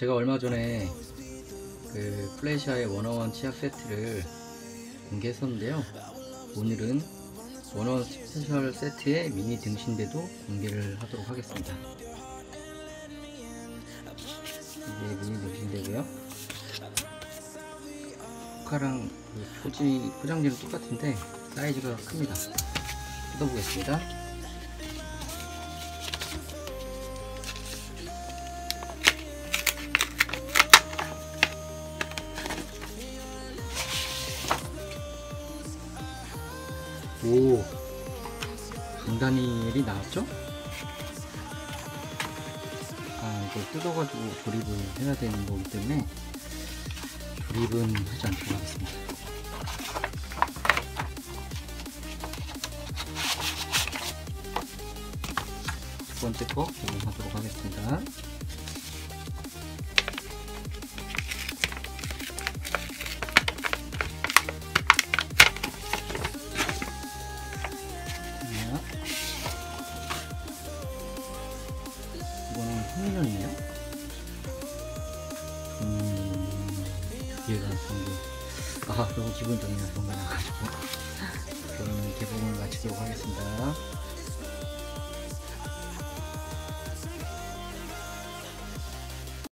제가 얼마 전에 그 플레시아의 워너원 치약 세트를 공개했었는데요. 오늘은 워너원 스페셜 세트의 미니 등신대도 공개를 하도록 하겠습니다. 이게 미니 등신대고요. 포카랑 그 포지, 포장지는 똑같은데 사이즈가 큽니다. 뜯어보겠습니다. 오, 강다니엘이 나왔죠? 아, 이거 뜯어가지고 조립을 해야 되는 거기 때문에 조립은 하지 않도록 하겠습니다. 두 번째 거 조립하도록 하겠습니다. 이거는 홍련이에요? 음, 얘가 성공. 아, 너무 기분 좋네요. 성공 나가지